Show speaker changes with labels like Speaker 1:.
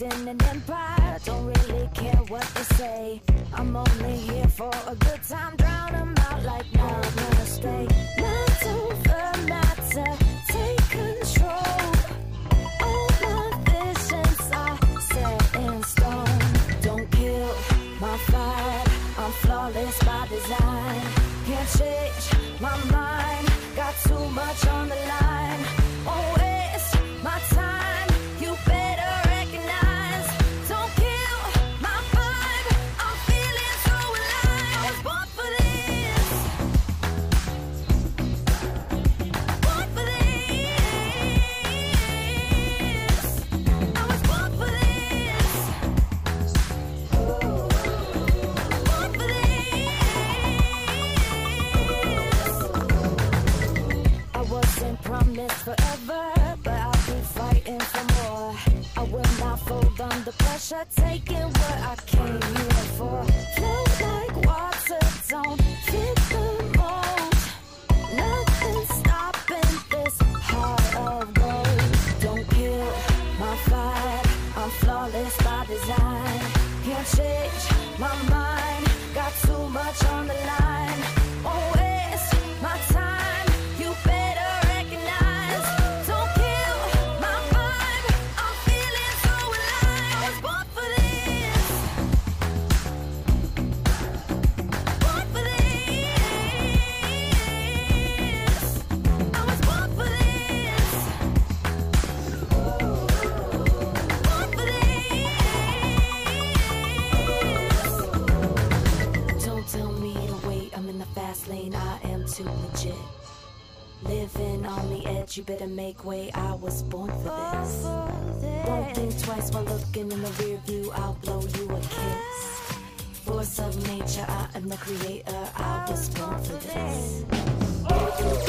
Speaker 1: building an empire. Don't really care what they say. I'm only here for a good time. Drown 'em out like stay. Mind over matter. Take control. All my visions are set in stone. Don't kill my vibe. I'm flawless by design. Can't change my mind. Got too much on the line. Won't fold under pressure, taking what I came here for. Flow like water, don't fit the mold. Nothing stopping this heart of gold. Don't kill my vibe. I'm flawless by design. Can't change my mind. legit. Living on the edge, you better make way. I was born for this. Don't think twice while looking in the rear view. I'll blow you a kiss. Force of nature, I am the creator. I was born for this. Oh.